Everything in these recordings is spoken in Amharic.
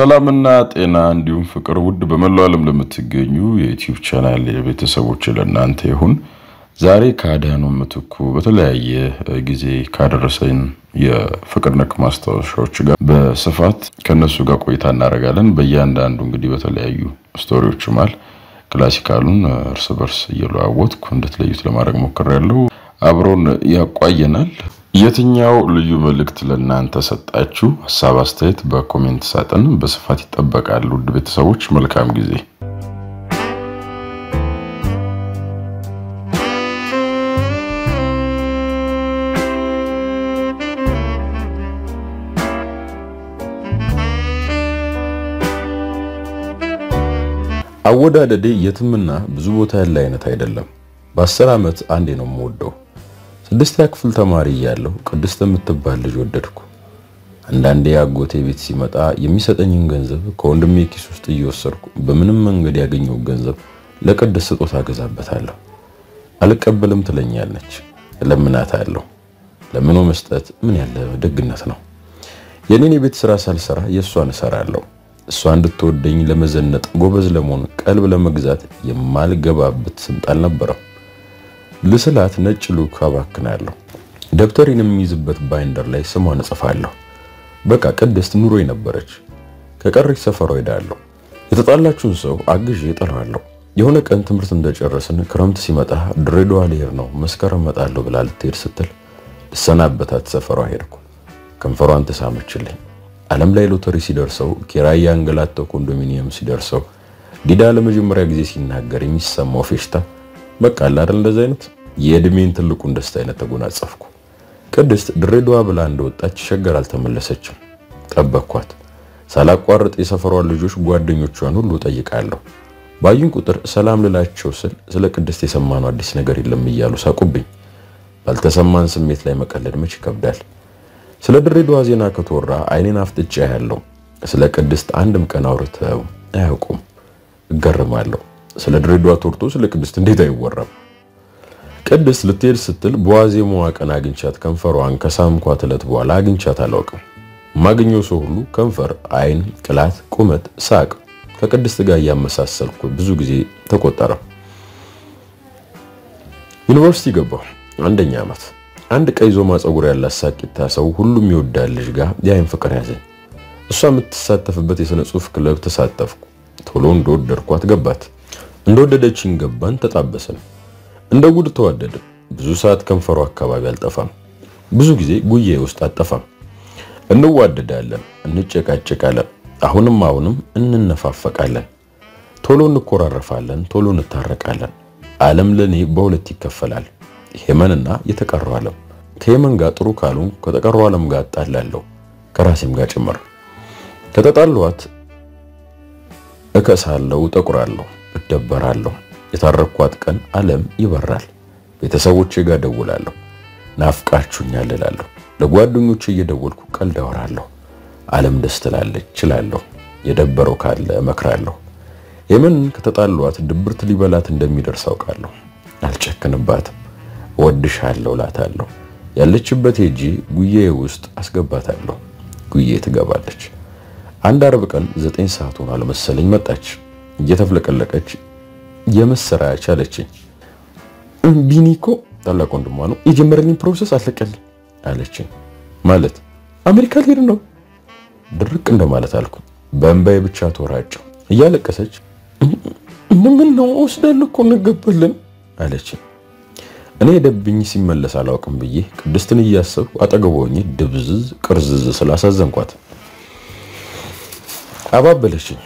ሰላምና ጤና እንዲሁም ፍቅር ውድ በመላው ዓለም ለምትገኙ የዩቲዩብ ቻናል ቤተሰቦች ለእናንተ ይሁን። ዛሬ ከአድሃኖም ምትኩ በተለያየ ጊዜ ካደረሰን የፍቅር ነክ ማስታወሻዎች ጋር በስፋት ከነሱ ጋር ቆይታ እናደርጋለን። በእያንዳንዱ እንግዲህ በተለያዩ story ዎች ማል classical ኡን እርስ በርስ እየለዋወጥኩ እንድትለዩት ለማድረግ ሞክሬያለሁ። አብሮን ይቆየናል። የትኛው ልዩ መልእክት ለእናንተ ሰጣችሁ? ሀሳብ አስተያየት በ comment ሳጥን በስፋት ይጠበቃል። ውድ ቤተሰቦች መልካም ጊዜ። አወዳደዴ የትምና ብዙ ቦታ ያለ አይነት አይደለም። በአስር ዓመት አንዴ ነው የምወደው። ስድስተኛ ክፍል ተማሪ እያለሁ ቅድስት የምትባል ልጅ ወደድኩ። አንዳንዴ አጎቴ ቤት ሲመጣ የሚሰጠኝን ገንዘብ ከወንድሜ ኪስ ውስጥ እየወሰድኩ በምንም መንገድ ያገኘው ገንዘብ ለቅድስት ስጦታ ገዛበታለሁ። አልቀበልም ትለኛለች፣ እለምናታለሁ። ለምኖ መስጠት ምን ያለ ደግነት ነው። የኔን የቤት ስራ ሳልሰራ የእሷን እሰራለሁ። እሷ እንድትወደኝ ለመዘነጥ፣ ጎበዝ ለመሆን፣ ቀልብ ለመግዛት የማልገባበት ስምጥ አልነበረም። ልስላት ነጭ ሉክ አባክናለሁ። ደብተሬን የሚይዝበት binder ላይ ስሟን እጽፋለሁ። በቃ ቅድስት ኑሮ ነበረች። ከቀረች ሰፈሯ ሄዳለሁ። የተጣላችሁን ሰው አግዤ እጠራለሁ። የሆነ ቀን ትምህርት እንደጨረስን ክረምት ሲመጣ ድሬዳዋ ልሄድ ነው መስከረም እመጣለሁ ብላ ልትሄድ ስትል ልሰናበታት ሰፈሯ ሄድኩ። ከንፈሯን ተሳመችልኝ። ዓለም ላይ ሎተሪ ሲደርሰው፣ ኪራይ ያንገላተው ኮንዶሚኒየም ሲደርሰው፣ ዲዳ ለመጀመሪያ ጊዜ ሲናገር የሚሰማው ፌሽታ በቃ አይደል? እንደዚህ አይነት የእድሜን ትልቁን ደስታ አይነት ተጎናጸፍኩ። ቅድስት ድሬዳዋ ብላ እንደወጣች ሸገር አልተመለሰችም። ጠበቅኳት። ሳላቋርጥ የሰፈሯን ልጆች ጓደኞቿን ሁሉ ጠይቃለሁ። ባዩን ቁጥር ሰላም ልላቸው ስል ስለ ቅድስት የሰማነው አዲስ ነገር የለም እያሉ ሳቁብኝ። ባልተሰማን ስሜት ላይ መቀለድ መች ይከብዳል። ስለ ድሬዳዋ ዜና ከተወራ አይኔን አፍጥጫ ያለው ስለ ቅድስት አንድም ቀን አውርተው አያውቁም። እገርማለሁ። ስለ ድሬዳዋ ተወርቶ ስለ ቅድስት እንዴት አይወራም? ቅድስት ልትሄድ ስትል በዋዜማዋ ቀን አግኝቻት ከንፈሯን ከሳምኳት ዕለት በኋላ አግኝቻት አላውቅም። የማገኘው ሰው ሁሉ ከንፈር፣ አይን፣ ቅላት፣ ቁመት፣ ሳቅ ከቅድስት ጋር እያመሳሰልኩ ብዙ ጊዜ ተቆጠረ። ዩኒቨርሲቲ ገባሁ። አንደኛ ዓመት አንድ ቀይ ዞማ ፀጉር ያላት ሳቂታ ሰው ሁሉም ይወዳል ልጅ ጋር የአይን ፍቅር ያዘኝ። እሷ የምትሳተፍበት የሥነ ጽሑፍ ክለብ ተሳተፍኩ። ቶሎ እንደወደድኳት ገባት። እንደወደደችኝ ገባን፣ ተጣበሰን። እንደ ጉድ ተዋደድን። ብዙ ሰዓት ከንፈሯ አካባቢ አልጠፋም። ብዙ ጊዜ ጉዬ ውስጥ አጠፋም። እንዋደዳለን፣ እንጨቃጨቃለን፣ አሁንም አሁንም እንነፋፈቃለን። ቶሎ እንኮራረፋለን፣ ቶሎ እንታረቃለን። ዓለም ለኔ በሁለት ይከፈላል፣ ሄመንና የተቀረው ዓለም። ከሄመን ጋር ጥሩ ካሉ ከተቀረው ዓለም ጋር እጣላለሁ፣ ከራሴም ጋር ጭምር። ከተጣሏት እከሳለሁ፣ እጠቁራለሁ፣ እደበራለሁ። የታረኳት ቀን ዓለም ይበራል። ቤተሰቦቼ ጋር ደውላለሁ፣ ናፍቃችሁኛል እላለሁ። ለጓደኞቼ እየደወልኩ ቀልድ አወራለሁ። ዓለም ደስ ትላለች እችላለሁ። የደበረው ካለ እመክራለሁ። የምን ከተጣሏት ድብርት ሊበላት እንደሚደርስ አውቃለሁ። አልጨክንባትም። እወድሻለሁ እላታለሁ። ያለችበት ሄጂ ጉዬ ውስጥ አስገባታለሁ። ጉዬ ትገባለች። አንድ አርብ ቀን ዘጠኝ ሰዓት ሆኗል መሰለኝ መጣች። እየተፍለቀለቀች የመሰራች አለችኝ። ቢኒ እኮ ታላቅ ወንድሟ ነው የጀመረልኝ process አለቀልኝ አለችኝ። ማለት አሜሪካ ልሄድ ነው ድርቅ እንደማለት አልኩ። በእንባዬ ብቻ ተወራጨሁ። እያለቀሰች ምን ነው ወስዳለሁ እኮ እንገባለን አለችኝ። እኔ ሄደብኝ ሲመለስ አላውቅም ብዬ ቅድስትን እያሰብኩ አጠገቧ ሆኜ ድብዝዝ ቅርዝዝ ስላሳዘንኳት አባበለችኝ።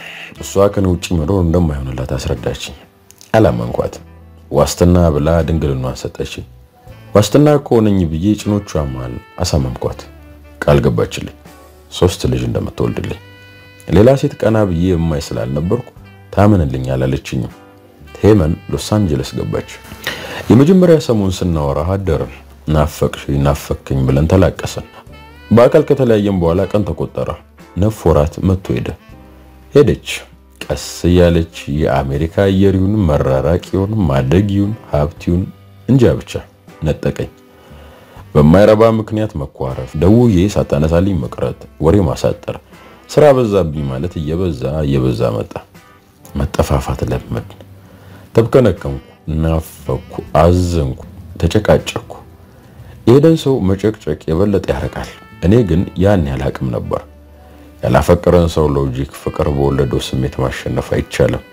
እሷ ከኔ ውጭ መኖር እንደማይሆንላት አስረዳችኝ። አላመንኳትም። ዋስትና ብላ ድንግልናዋን ሰጠችኝ። ዋስትና ከሆነኝ ብዬ ጭኖቿ መሃል አሳመምኳት። ቃል ገባችልኝ ሶስት ልጅ እንደምትወልድልኝ። ሌላ ሴት ቀና ብዬ የማይ ስላልነበርኩ ታምንልኝ አላለችኝም። ሄመን ሎስ አንጀለስ ገባች። የመጀመሪያ ሰሞን ስናወራ አደርን። ናፈቅሽ ናፈክኝ ብለን ተላቀሰን። በአካል ከተለያየም በኋላ ቀን ተቆጠረ። ነፍ ወራት መጥቶ ሄደ። ሄደች ቀስ እያለች የአሜሪካ አየር ይሁን መራራቅ ይሁን ማደግ ይሁን ሀብት ይሁን እንጃ ብቻ ነጠቀኝ። በማይረባ ምክንያት መኳረፍ፣ ደውዬ ሳታነሳልኝ መቅረት፣ ወሬ ማሳጠር፣ ስራ በዛብኝ ማለት እየበዛ እየበዛ መጣ። መጠፋፋት ለመድ። ተብከነከንኩ፣ ናፈኩ፣ አዘንኩ፣ ተጨቃጨኩ። የሄደን ሰው መጨቅጨቅ የበለጠ ያርቃል። እኔ ግን ያን ያላቅም ነበር። ያላፈቀረን ሰው logic ፍቅር በወለደው ስሜት ማሸነፍ አይቻልም።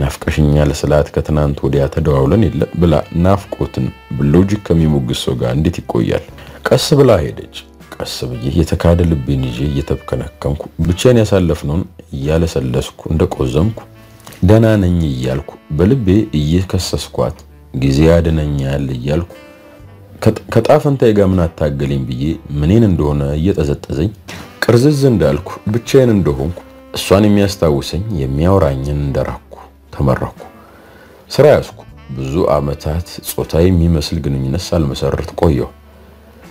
ናፍቀሽኛል ስላት ከትናንት ወዲያ ተደዋውለን የለ ብላ ናፍቆትን logic ከሚሞግስ ሰው ጋር እንዴት ይቆያል? ቀስ ብላ ሄደች። ቀስ ብዬ የተካደ ልቤን ይዤ እየተብከነከንኩ ብቻዬን ያሳለፍነውን እያለሰለስኩ እንደቆዘምኩ ደህና ነኝ እያልኩ በልቤ እየከሰስኳት ጊዜ ያድነኛል እያልኩ ከጣፈንታዬ ጋር ምን አታገለኝ ብዬ ምኔን እንደሆነ እየጠዘጠዘኝ ቅርዝዝ እንዳልኩ ብቻዬን እንደሆንኩ እሷን የሚያስታውሰኝ የሚያወራኝን እንደራኩ ተመራኩ። ስራ ያዝኩ። ብዙ ዓመታት ጾታዊ የሚመስል ግንኙነት ሳልመሰርት ቆየሁ።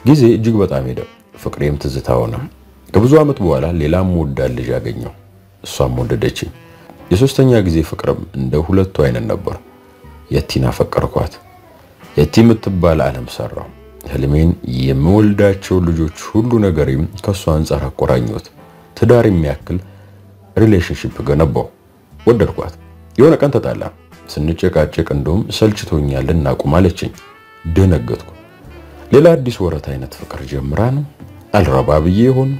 ጊዜ እጅግ በጣም ሄደ። ፍቅሬም ትዝታ ሆነ። ከብዙ ዓመት በኋላ ሌላም ወዳድ ልጅ አገኘሁ። እሷም ወደደችኝ። የሶስተኛ ጊዜ ፍቅርም እንደ ሁለቱ አይነት ነበር። የቲን አፈቀርኳት። የቲ የምትባል ዓለም ሰራው። ህልሜን የምወልዳቸው ልጆች ሁሉ ነገሬም ከእሷ አንጻር አቆራኘሁት። ትዳር የሚያክል relationship ገነባሁ። ወደድኳት። የሆነ ቀን ተጣላ። ስንጨቃጨቅ እንደውም ሰልችቶኛል እናቁም አለችኝ። ደነገጥኩ። ሌላ አዲስ ወረት አይነት ፍቅር ጀምራ ነው። አልረባ ብዬ ይሆን?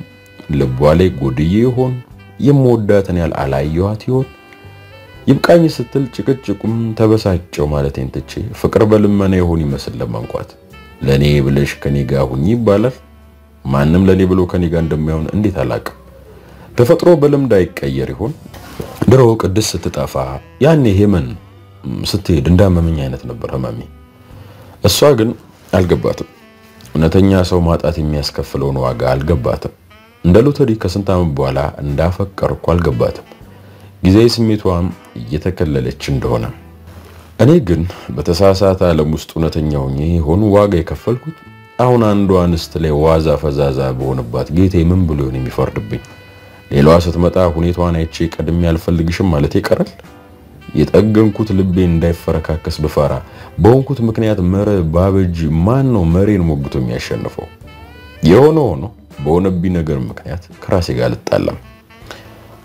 ልቧ ላይ ጎድዬ ይሆን? የምወዳትን ያህል አላየኋት ይሆን? ይብቃኝ ስትል ጭቅጭቁም ተበሳጨው ማለቴን ትቼ ፍቅር በልመና ይሆን ይመስል ለማንቋት። ለኔ ብለሽ ከኔ ጋር ሁኚ ይባላል። ማንም ለኔ ብሎ ከኔ ጋር እንደማይሆን እንዴት አላቅም። ተፈጥሮ በልምድ አይቀየር ይሆን? ድሮ ቅድስት ስትጠፋ ያኔ ሄመን ስትሄድ እንዳመመኝ አይነት ነበር ህመሜ። እሷ ግን አልገባትም። እውነተኛ ሰው ማጣት የሚያስከፍለውን ዋጋ አልገባትም። እንደ ሎተሪ ከስንት ዓመት በኋላ እንዳፈቀርኩ አልገባትም። ጊዜያዊ ስሜቷም እየተከለለች እንደሆነ እኔ ግን በተሳሳተ ዓለም ውስጥ እውነተኛ ሆኜ የሆኑ ዋጋ የከፈልኩት አሁን አንዷ አንስት ላይ ዋዛ ፈዛዛ በሆነባት ጌቴ ምን ብሎ ይሆን የሚፈርድብኝ? ሌላዋ ስትመጣ ሁኔታዋን አይቼ ቀድሜ አልፈልግሽም ማለት ይቀራል? የጠገንኩት ልቤ እንዳይፈረካከስ ብፈራ በሆንኩት ምክንያት መረ ባበጅ ማን ነው መሬን ሞግቶ የሚያሸንፈው? የሆነ ሆኖ በሆነብኝ ነገር ምክንያት ከራሴ ጋር ልጣላም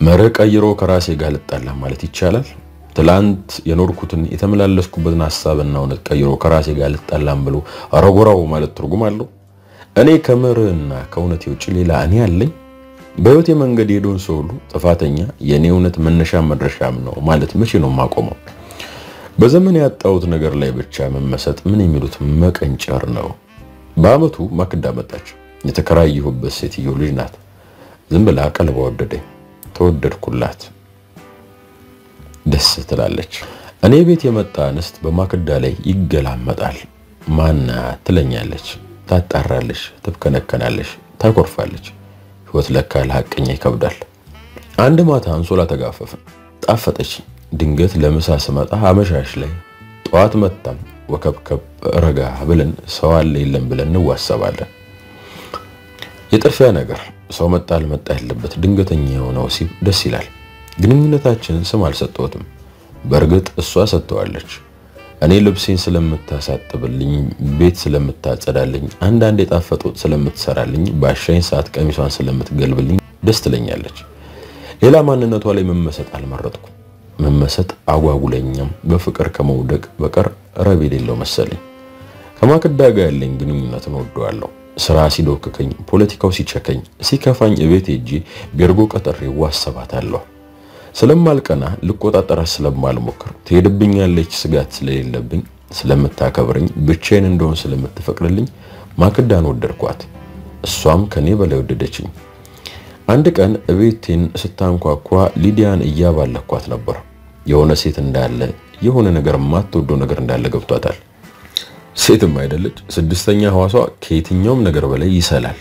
መረ ቀይሮ ከራሴ ጋር ልጣላም ማለት ይቻላል? ትላንት የኖርኩትን የተመላለስኩበትን ሀሳብና እውነት ቀይሮ ከራሴ ጋር ልጣላም ብሎ አረጎራው ማለት ትርጉም አለው? እኔ ከመርህና ከእውነቴ ውጭ ሌላ እኔ አለኝ? በህይወቴ መንገድ የሄደውን ሰው ሁሉ ጥፋተኛ የኔ እውነት መነሻ መድረሻም ነው ማለት መቼ ነው የማቆመው? በዘመን ያጣሁት ነገር ላይ ብቻ መመሰጥ ምን የሚሉት መቀንጨር ነው። በአመቱ ማክዳ መጣች። የተከራየሁበት ሴትዮ ልጅ ናት። ዝም ብላ ቀልባ ወደደኝ። ተወደድኩላት። ደስ ትላለች። እኔ ቤት የመጣ እንስት በማክዳ ላይ ይገላመጣል። ማና ትለኛለች፣ ታጣራለች፣ ትብከነከናለች፣ ታኮርፋለች። ህይወት ለካ ለሐቀኛ ይከብዳል። አንድ ማታ አንሶላ ተጋፈፍን። ጣፈጠች። ድንገት ለምሳ ስመጣ አመሻሽ ላይ ጠዋት መጣም ወከብከብ ረጋ ብለን ሰው አለ የለም ብለን እንዋሰባለን። የጥርፊያ ነገር ሰው መጣ አልመጣ ያለበት ድንገተኛ የሆነ ወሲብ ደስ ይላል። ግንኙነታችን ስም አልሰጠሁትም። በእርግጥ እሷ ሰጥተዋለች። እኔ ልብሴን ስለምታሳጥብልኝ፣ ቤት ስለምታጸዳልኝ፣ አንዳንድ የጣፈጠ ወጥ ስለምትሰራልኝ፣ በአሻኝ ሰዓት ቀሚሷን ስለምትገልብልኝ ደስ ትለኛለች። ሌላ ማንነቷ ላይ መመሰጥ አልመረጥኩም። መመሰጥ አጓጉለኛም በፍቅር ከመውደቅ በቀር ረብ የሌለው መሰለኝ። ከማክዳ ጋር ያለኝ ግንኙነትን ወደዋለሁ። ስራ ሲዶክከኝ፣ ፖለቲካው ሲቸከኝ፣ ሲከፋኝ እቤት ሄጄ ቤርጎ ቀጠሬ ዋሰባታለሁ። ስለማልቀና ልቆጣጠራት ስለማልሞክር ትሄድብኛለች ስጋት ስለሌለብኝ ስለምታከብረኝ ብቻዬን እንደሆን ስለምትፈቅድልኝ ማክዳን ወደድኳት። እሷም ከኔ በላይ ወደደችኝ። አንድ ቀን እቤቴን ስታንኳኳ ሊዲያን እያባለኳት ነበር። የሆነ ሴት እንዳለ የሆነ ነገር የማትወደው ነገር እንዳለ ገብቷታል። ሴትም አይደለች። ስድስተኛ ሕዋሷ ከየትኛውም ነገር በላይ ይሰላል።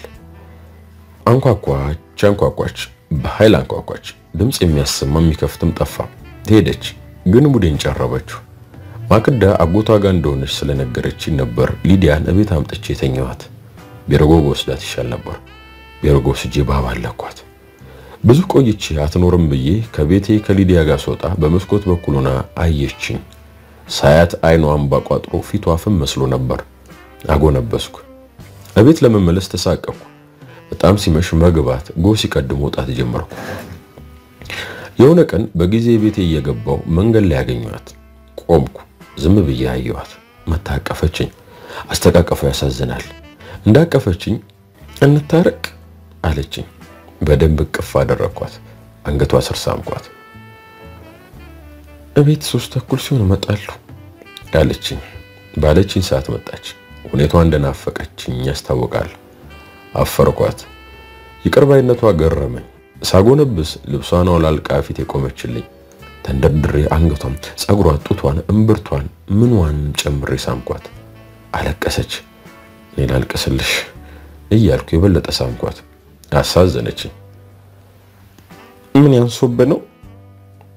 አንኳኳች አንኳኳች፣ በኃይል አንኳኳች። ድምፅ የሚያሰማ የሚከፍትም ጠፋ። ሄደች፣ ግን ቡድን ጨረበችው። ማክዳ አጎቷ ጋር እንደሆነች ስለነገረችኝ ነበር ሊዲያን እቤት አምጥቼ የተኛኋት። ቤርጎ በወስዳት ይሻል ነበር። ቤርጎ ስጄ ባባለኳት። ብዙ ቆይቼ አትኖርም ብዬ ከቤቴ ከሊዲያ ጋር ስወጣ በመስኮት በኩል ሆና አየችኝ። ሳያት አይኗን ባቋጥሮ ፊቷ ፍም መስሎ ነበር። አጎነበስኩ። እቤት ለመመለስ ተሳቀቅኩ። በጣም ሲመሽ መግባት፣ ጎህ ሲቀድም መውጣት ጀመርኩ። የሆነ ቀን በጊዜ ቤቴ እየገባው መንገድ ላይ ያገኘኋት። ቆምኩ። ዝም ብዬ አየኋት። መታቀፈችኝ። አስተቃቀፉ ያሳዝናል። እንዳቀፈችኝ እንታረቅ አለችኝ። በደንብ እቅፍ አደረግኳት። አንገቷ ስር ሳምኳት። እቤት ሶስት ተኩል ሲሆን እመጣለሁ አለችኝ። ባለችኝ ሰዓት መጣች። ሁኔቷ እንደናፈቀችኝ ያስታውቃል። አፈርኳት። ይቅር ባይነቷ ገረመኝ። ሳጎነብስ ልብሷን አውላልቃ ፊት የቆመችልኝ ተንደርድሬ አንገቷም፣ ጸጉሯ፣ ጡቷን፣ እምብርቷን ምንዋን ጨምሬ ሳምኳት። አለቀሰች። እኔ ላልቅስልሽ እያልኩ የበለጠ ሳምኳት። አሳዘነችኝ። ምን ያንሶብህ ነው?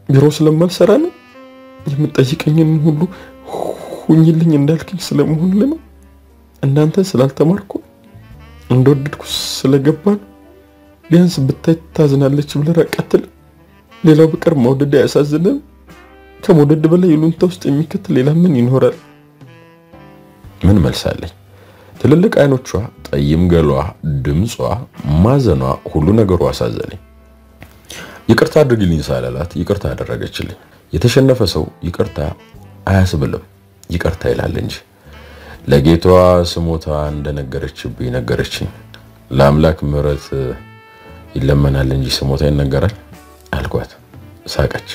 ቢሮ ስለማልሰራ ነው? የምጠይቀኝን ሁሉ ሁኝልኝ እንዳልክኝ ስለመሆን ነው? እንዳንተ ስላልተማርኩ እንደወደድኩ ስለገባ ነው? ቢያንስ ብታይ ታዝናለች ብለህ ረቀትል ሌላው በቀር መውደድ አያሳዝንም? ከመውደድ በላይ ይሉንታ ውስጥ የሚከተል ሌላ ምን ይኖራል? ምን መልሳለኝ? ትልልቅ አይኖቿ፣ ጠይም ገሏ፣ ድምጿ፣ ማዘኗ፣ ሁሉ ነገሩ አሳዘነኝ። ይቅርታ አድርግልኝ ሳላላት ይቅርታ አደረገችልኝ። የተሸነፈ ሰው ይቅርታ አያስብልም፣ ይቅርታ ይላል እንጂ። ለጌቷ ስሞታ እንደነገረችብኝ ነገረችኝ። ለአምላክ ምሕረት ይለመናል እንጂ ስሞታ ይነገራል አልኳት። ሳቀች።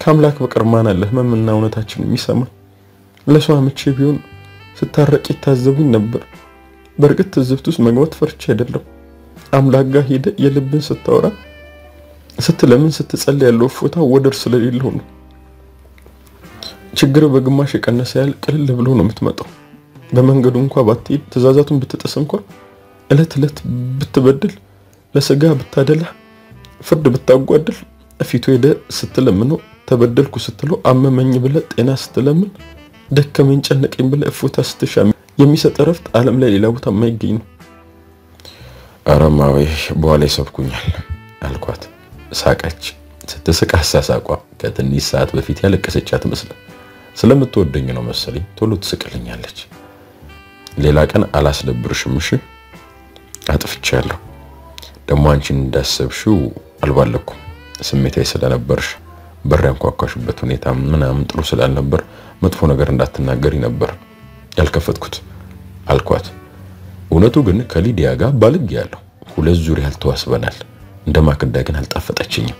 ከአምላክ በቀር ማን አለ ህመምና እውነታችን የሚሰማ? ለሰው አምቼ ቢሆን ስታረቅ ይታዘቡኝ ነበር። በእርግጥ ትዝብት ውስጥ መግባት ፈርቼ አይደለም። አምላክ ጋር ሄደ የልብን ስታወራ ስትለምን ስትጸልይ ያለው እፎታ ወደር ስለሌለው ነው። ችግር በግማሽ የቀነሰ ያህል ቅልል ብሎ ነው የምትመጣው። በመንገዱ እንኳ ባትሄድ ትእዛዛቱን ብትጥስ እንኳ እለት እለት ብትበድል፣ ለስጋ ብታደላ፣ ፍርድ ብታጓድል ፊቱ ሄደ ስትለምነው ተበደልኩ ስትለው አመመኝ ብለ ጤና ስትለምን ደከመኝ ጨነቀኝ ብለ እፎታ ስትሻ የሚሰጥ እረፍት ዓለም ላይ ሌላ ቦታ የማይገኝ ነው። አረማዊ በኋላ ይሰብኩኛል አልኳት። ሳቀች። ስትስቅ አሳሳቋ ከትንሽ ሰዓት በፊት ያለቀሰች አትመስልም። ስለምትወደኝ ነው መሰለኝ ቶሎ ትስቅልኛለች። ሌላ ቀን አላስደብርሽም እሺ? አጥፍቻለሁ። ደግሞ አንቺን እንዳሰብሽው አልባለኩም። ስሜታዊ ስለነበርሽ በር ያንኳኳሽበት ሁኔታ ምናምን ጥሩ ስላልነበር መጥፎ ነገር እንዳትናገሪ ነበር ያልከፈትኩት አልኳት። እውነቱ ግን ከሊዲያ ጋር ባልግ ያለው ሁለት ያህል ተዋስበናል። እንደ ማክዳ ግን አልጣፈጠችኝም።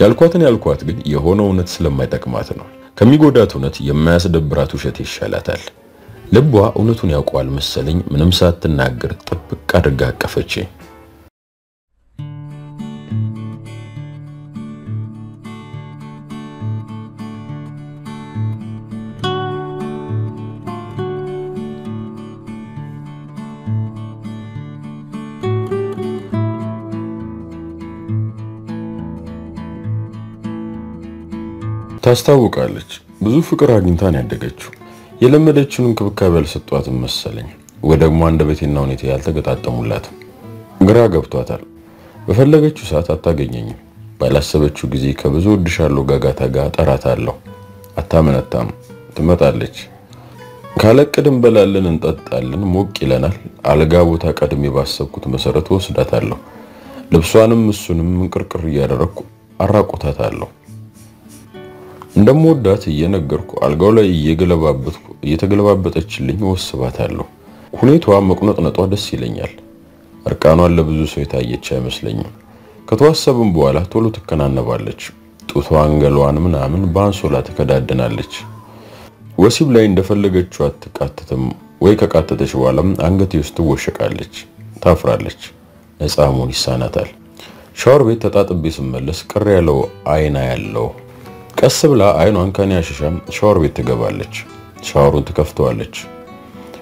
ያልኳትን ያልኳት ግን የሆነ እውነት ስለማይጠቅማት ነው። ከሚጎዳት እውነት የማያስደብራት ውሸት ይሻላታል። ልቧ እውነቱን ያውቀዋል መሰለኝ። ምንም ሳትናገር ጥብቅ አድርጋ አቀፈች። ታስታውቃለች። ብዙ ፍቅር አግኝታን ያደገችው የለመደችውን እንክብካቤ አልሰጧትም መሰለኝ፣ ወይ ደግሞ አንደበቴና ሁኔታ ያልተገጣጠሙላትም። ግራ ገብቷታል። በፈለገችው ሰዓት አታገኘኝም። ባላሰበችው ጊዜ ከብዙ ወድሻለሁ ጋጋታ ጋር ጠራታለሁ። አታመነታም። ትመጣለች። ካለቅድ እንበላለን፣ እንጠጣለን፣ ሞቅ ይለናል። አልጋ ቦታ ቀድሜ ባሰብኩት መሰረት ወስዳታለሁ። ልብሷንም እሱንም እንቅርቅር እያደረግኩ አራቆታታለሁ። እንደምወዳት እየነገርኩ አልጋው ላይ እየገለባበጥኩ እየተገለባበጠችልኝ ወስባታለሁ። ሁኔታዋ መቁነጥነጧ ደስ ይለኛል። እርቃኗን ለብዙ ሰው የታየች አይመስለኝም። ከተዋሰብም በኋላ ቶሎ ትከናነባለች። ጡቷን፣ ገሏን ምናምን በአንሶላ ትከዳድናለች። ወሲብ ላይ እንደፈለገችው አትቃተትም ወይ ከቃተተች በኋላም አንገቴ ውስጥ ትወሸቃለች፣ ታፍራለች። ነፃ ይሳናታል። ሻወር ቤት ተጣጥቤ ስመለስ ቅር ያለው አይና ያለው ቀስ ብላ አይኗን ከኔ አሸሻም ሻወር ቤት ትገባለች። ሻወሩን ትከፍተዋለች።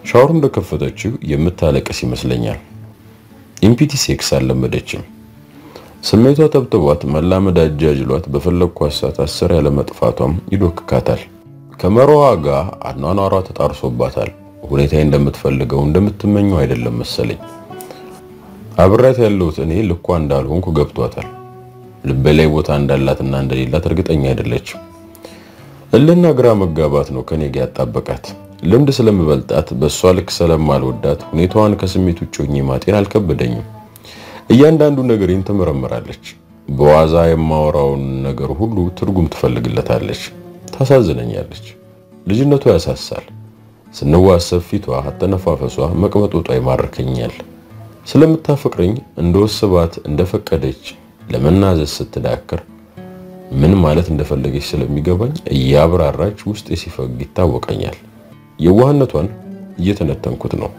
ሻወሩን እንደከፈተችው የምታለቅስ ይመስለኛል። empty sex አልለመደችም። ስሜቷ ተብትቧት መላመድ አጃጅሏት በፈለግኳት ሰዓት አስር ያለ መጥፋቷም ይዶክካታል። ከመሮዋ ጋር አኗኗሯ ተጣርሶባታል። ሁኔታዬ እንደምትፈልገው እንደምትመኘው አይደለም መሰለኝ። አብሬያት ያለሁት እኔ ልኳ እንዳልሆንኩ ገብቷታል። ልቤ ላይ ቦታ እንዳላትና እንደሌላት እርግጠኛ አይደለችም። እልና ግራ መጋባት ነው ከኔ ጋር ያጣበቃት። ልምድ ስለምበልጣት በእሷ ልክ ስለማልወዳት ሁኔታዋን ከስሜት ውጭ ሆኜ ማጤን አልከበደኝም። እያንዳንዱ ነገሬን ትመረምራለች። በዋዛ የማወራውን ነገር ሁሉ ትርጉም ትፈልግለታለች። ታሳዝነኛለች። ልጅነቷ ያሳሳል። ስንዋሰብ ፊቷ፣ አተነፋፈሷ፣ መቅበጦጧ ይማርከኛል። ስለምታፈቅረኝ እንደወስባት እንደፈቀደች ለመናዘዝ ስትዳክር ምን ማለት እንደፈለገች ስለሚገባኝ እያብራራች ውስጤ ሲፈግ ይታወቀኛል። የዋህነቷን እየተነተንኩት ነው።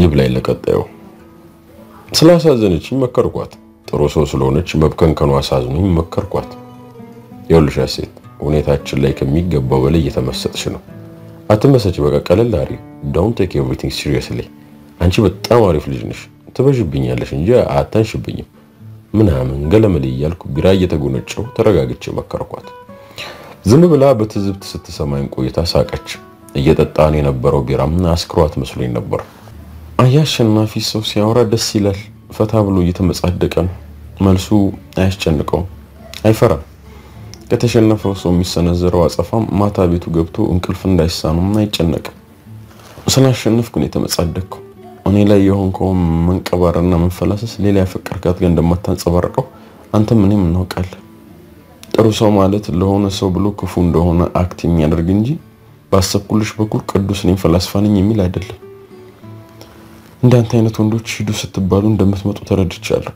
ይብላኝ ለቀጣዩ። ስላሳዘነችኝ መከርኳት። ጥሩ ሰው ስለሆነች መብከንከኗ አሳዝኖኝ መከርኳት። የውልሻ ሴት ሁኔታችን ላይ ከሚገባው በላይ እየተመሰጥሽ ነው። አትመሰች። በቃ ቀለል አርጊ don't take everything seriously። አንቺ በጣም አሪፍ ልጅ ነሽ። ትበዥብኛለሽ እንጂ አታንሽብኝም ምናምን ገለመሌ እያልኩ ቢራ እየተጎነጨሁ ተረጋግቼ መከርኳት። ዝም ብላ በትዝብት ስትሰማኝ ቆይታ ሳቀች። እየጠጣን የነበረው ቢራም አስክሯት መስሎኝ ነበር። አያ አሸናፊ ሰው ሲያወራ ደስ ይላል። ፈታ ብሎ እየተመጻደቀ ነው። መልሱ አያስጨንቀውም፣ አይፈራም። ከተሸነፈው ሰው የሚሰነዘረው አጸፋም ማታ ቤቱ ገብቶ እንቅልፍ እንዳይሳኑም አይጨነቅም። ስላሸነፍኩ ነው የተመጻደቅከው እኔ ላይ የሆንከውን መንቀባረርና መንፈላሰስ ሌላ ያፈቀርካት ጋር እንደማታንጸባርቀው አንተም እኔም እናውቃለን። ጥሩ ሰው ማለት ለሆነ ሰው ብሎ ክፉ እንደሆነ አክት የሚያደርግ እንጂ ባሰብኩልሽ በኩል ቅዱስ ነኝ ፈላስፋ ነኝ የሚል አይደለም። እንዳንተ አይነት ወንዶች ሂዱ ስትባሉ እንደምትመጡ ተረድቻለሁ።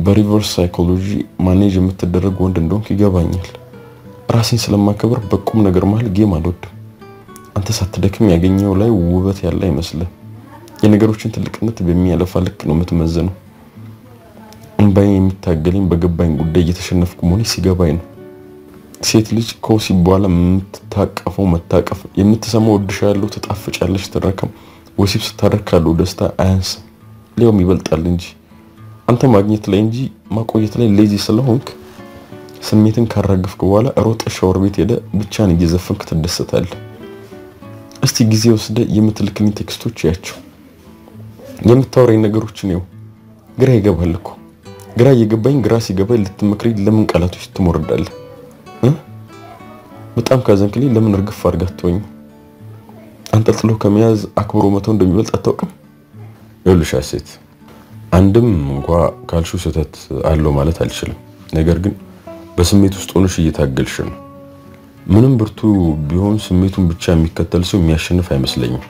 በ reverse psychology manage የምትደረግ ወንድ እንደሆንክ ይገባኛል። ራሴን ስለማከብር በቁም ነገር መሀል game አልወድም። አንተ ሳትደክም ያገኘው ላይ ውበት ያለ አይመስልም። የነገሮችን ትልቅነት በሚያለፋ ልክ ነው የምትመዘነው። እንባዬ የሚታገለኝ በገባኝ ጉዳይ እየተሸነፍኩ መሆኔ ሲገባኝ ነው። ሴት ልጅ ከወሲብ በኋላ የምትታቀፈው መታቀፍ፣ የምትሰማው እወድሻለሁ፣ ትጣፍጫለሽ ትረከም ወሲብ ስታደርግ ካለው ደስታ አያንስም፣ ሊያውም ይበልጣል እንጂ አንተ ማግኘት ላይ እንጂ ማቆየት ላይ lazy ስለሆንክ ስሜትን ካራገፍክ በኋላ ሮጠህ ሻወር ቤት ሄደህ ብቻህን እየዘፈንክ ትደሰታለህ። እስቲ ጊዜ ወስደህ የምትልክልኝ text ኦች ያቸው የምታወራኝ ነገሮችን ነው። ግራ ይገባል እኮ ግራ እየገባኝ ግራ ሲገባኝ ልትመክረኝ ለምን ቃላቶች ትሞርዳለህ? በጣም ካዘንክልኝ ለምን እርግፍ አድርጋ አትወኝ? አንጠልጥሎ ከመያዝ አክብሮ መተው እንደሚበልጥ አታውቅም? ይኸውልሽ ሴት አንድም እንኳ ካልሹ ስህተት አለው ማለት አልችልም። ነገር ግን በስሜት ውስጥ ሆነሽ እየታገልሽ ነው። ምንም ብርቱ ቢሆን ስሜቱን ብቻ የሚከተል ሰው የሚያሸንፍ አይመስለኝም።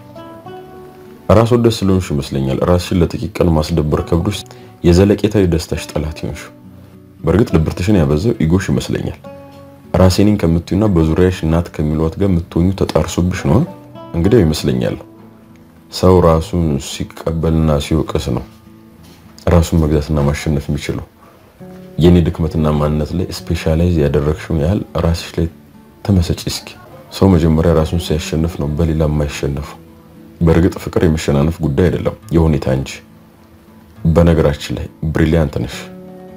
ራስ ወደድ ስለሆንሽ ይመስለኛል ራስሽን ለጥቂት ቀን ማስደበር ከብዶሽ የዘለቄታዊ ደስታሽ ጠላት ይሆንሽ። በእርግጥ ድብርትሽን ያበዛው ego ሽ ይመስለኛል። ራሴኔን ከምትዩና በዙሪያሽ እናት ከሚሏት ጋር የምትሆኙ ተጣርሶብሽ ነው። እንግዲያው ይመስለኛል ሰው ራሱን ሲቀበልና ሲወቅስ ነው ራሱን መግዛትና ማሸነፍ የሚችለው። የኔ ድክመትና ማንነት ላይ specialize ያደረግሽውን ያህል ራስሽ ላይ ተመሰጪ እስኪ። ሰው መጀመሪያ ራሱን ሲያሸንፍ ነው በሌላ የማይሸነፈው። በእርግጥ ፍቅር የመሸናነፍ ጉዳይ አይደለም፣ የሁኔታ እንጂ። በነገራችን ላይ ብሪሊያንት ነሽ።